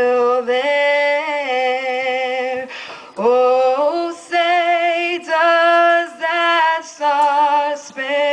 still there. Oh, say, does that star span?